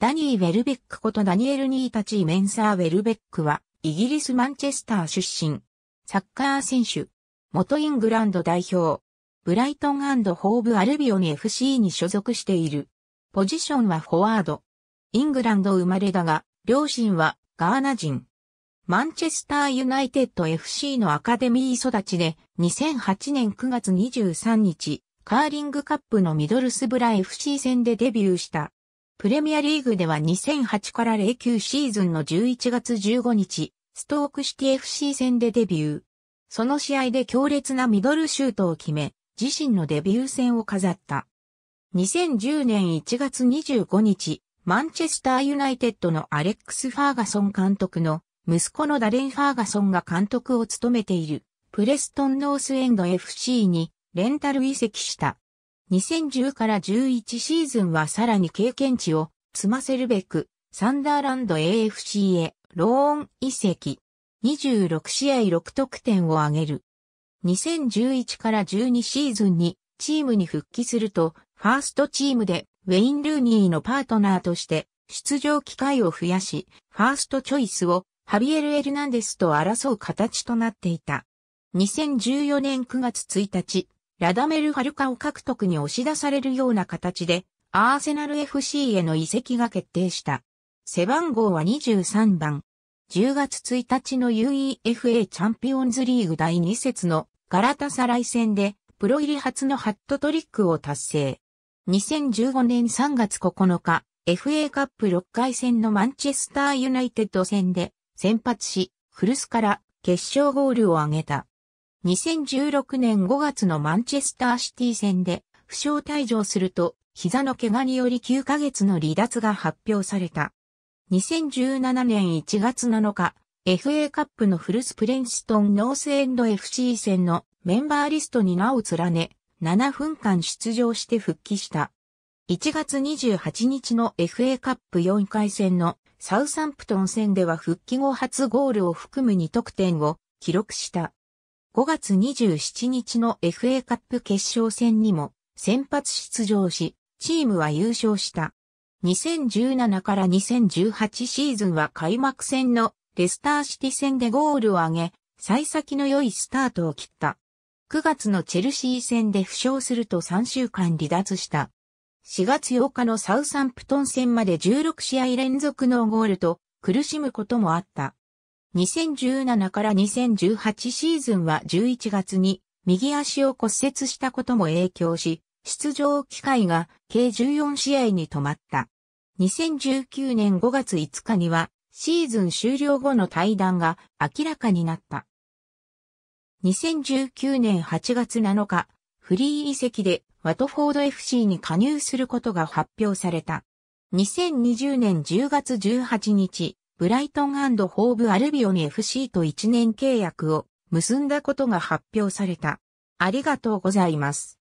ダニー・ウェルベックことダニエル・ニータチー・メンサー・ウェルベックは、イギリス・マンチェスター出身。サッカー選手。元イングランド代表。ブライトンホーブ・アルビオン FC に所属している。ポジションはフォワード。イングランド生まれだが、両親はガーナ人。マンチェスターユナイテッド FC のアカデミー育ちで、2008年9月23日、カーリングカップのミドルスブラ FC 戦でデビューした。プレミアリーグでは2008から09シーズンの11月15日、ストークシティ FC 戦でデビュー。その試合で強烈なミドルシュートを決め、自身のデビュー戦を飾った。2010年1月25日、マンチェスターユナイテッドのアレックス・ファーガソン監督の息子のダレン・ファーガソンが監督を務めているプレストンノースエンド FC にレンタル移籍した。2010から11シーズンはさらに経験値を積ませるべくサンダーランド AFC へローン移籍。26試合6得点を挙げる。2011から12シーズンにチームに復帰すると、ファーストチームでウェイン・ルーニーのパートナーとして出場機会を増やし、ファーストチョイスをハビエル・エルナンデスと争う形となっていた。2014年9月1日、ラダメル・ファルカを獲得に押し出されるような形で、アーセナル FC への移籍が決定した。背番号は23番。10月1日の UEFA チャンピオンズリーグ第2節のガラタサライ戦で、プロ入り初のハットトリックを達成。2015年3月9日、FA カップ6回戦のマンチェスターユナイテッド戦で、先発し、古巣から決勝ゴールを挙げた。2016年5月のマンチェスターシティ戦で負傷退場すると、膝の怪我により9ヶ月の離脱が発表された。2017年1月7日、FA カップのフルスプレンストンノースエンド FC 戦のメンバーリストに名を連ね、7分間出場して復帰した。1月28日の FA カップ4回戦のサウサンプトン戦では復帰後初ゴールを含む2得点を記録した。5月27日の FA カップ決勝戦にも先発出場し、チームは優勝した。2017から2018シーズンは開幕戦のレスターシティ戦でゴールを挙げ、幸先の良いスタートを切った。9月のチェルシー戦で負傷すると3週間離脱した。4月8日のサウサンプトン戦まで16試合連続のゴールと苦しむこともあった。2017から2018シーズンは11月に右足を骨折したことも影響し、出場機会が計14試合に止まった。2019年5月5日にはシーズン終了後の対談が明らかになった。2019年8月7日、フリー移籍でワトフォード FC に加入することが発表された。2020年10月18日、ブライトンホーブアルビオに FC と1年契約を結んだことが発表された。ありがとうございます。